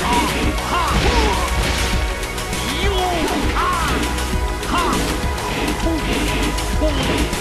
哈哈哈哟哈哈呼